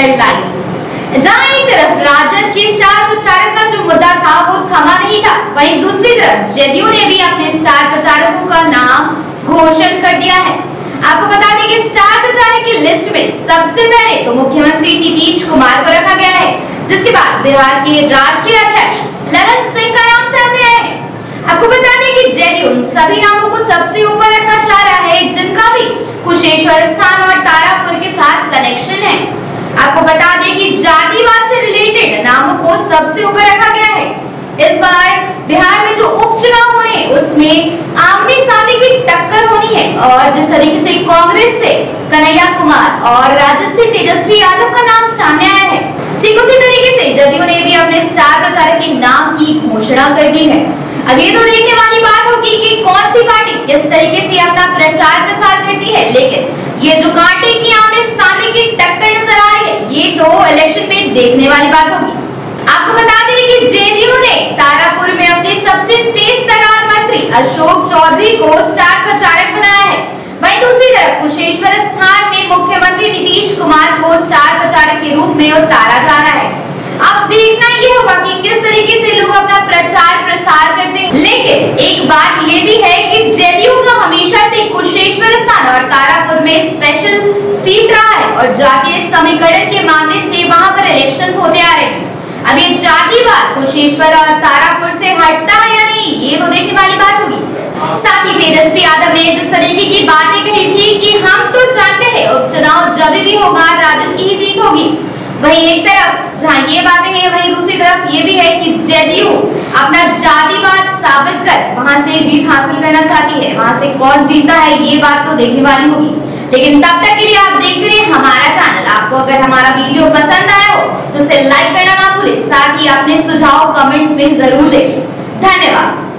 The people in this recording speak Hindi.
वेल लाइफ जहाँ एक तरफ़ राजद के स्टार प्रचारक का जो मुद्दा था, वो थमा नहीं था। वहीं दूसरी तरफ़ जेडीयू ने भी अपने स्टार प्रचारकों का नाम घोषण कर दिया है। आपको बता दें कि स्टार प्रचारक की लिस्ट में सबसे पहले तो मुख्यमंत्री नीतीश कुमार को रखा गया है, जिसके बाद बिहार के राष्ट्रीय अध्यक्ष ललन सिंह का नाम सामने आया है। आपको बता दें की जेडीयू सभी नामों को सबसे ऊपर रखना चाह रहा है, जिनका भी कुशेश्वर स्थान और तारापुर के साथ कनेक्शन है। सबसे ऊपर रखा गया है। इस बार बिहार में जो उपचुनाव हो रहे हैं, उसमें आमने सामने की टक्कर होनी है और जिस तरीके से कांग्रेस से कन्हैया कुमार और राजद से तेजस्वी यादव का नाम सामने आया है, ठीक उसी तरीके से जदयू ने भी अपने स्टार प्रचारक के नाम की घोषणा कर दी है। अब ये तो देखने वाली बात होगी कि कौन सी पार्टी किस तरीके से अपना प्रचार प्रसार करती है, लेकिन ये जो कांटे की आमने सामने की टक्कर नज़र आ रही है ये तो इलेक्शन में देखने वाली बात होगी आपको बता दें कि जेडीयू ने तारापुर में अपने सबसे तेज तरार मंत्री अशोक चौधरी को स्टार प्रचारक बनाया है। वहीं दूसरी तरफ़ कुशेश्वर स्थान में मुख्यमंत्री नीतीश कुमार को स्टार प्रचारक के रूप में उतारा जा रहा है। अब देखना ये होगा कि किस तरीके से लोग अपना प्रचार प्रसार करते हैं। लेकिन एक बात ये भी है कि जेडीयू का हमेशा से कुशेश्वर स्थान और तारापुर में स्पेशल सीट रहा है और जातीय समीकरण के मामले से वहाँ पर इलेक्शन होते आ रहे हैं। ये जातिवाद कुशेश्वर और तारापुर से हटता है या नहीं, ये तो देखने वाली बात होगी। साथ ही तेजस्वी यादव ने जिस तरीके की बातें कही थी कि हम तो जानते हैं उपचुनाव जब भी होगा, राजद की ही जीत होगी। वहीं एक तरफ़, जहाँ ये बातें हैं, वहीं दूसरी तरफ़ ये भी है कि जदयू अपना जातिवाद साबित कर वहाँ से जीत हासिल करना चाहती है। वहाँ से कौन जीतता है, ये बात तो देखने वाली होगी। लेकिन तब तक के लिए आप देखते रहिए हमारा चैनल आपको अगर हमारा वीडियो पसंद आया हो तो उसे लाइक साथ ही अपने सुझाव कमेंट्स में ज़रूर दें धन्यवाद।